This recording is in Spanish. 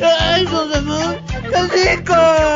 ¡Ay, Don Ramón! Rico!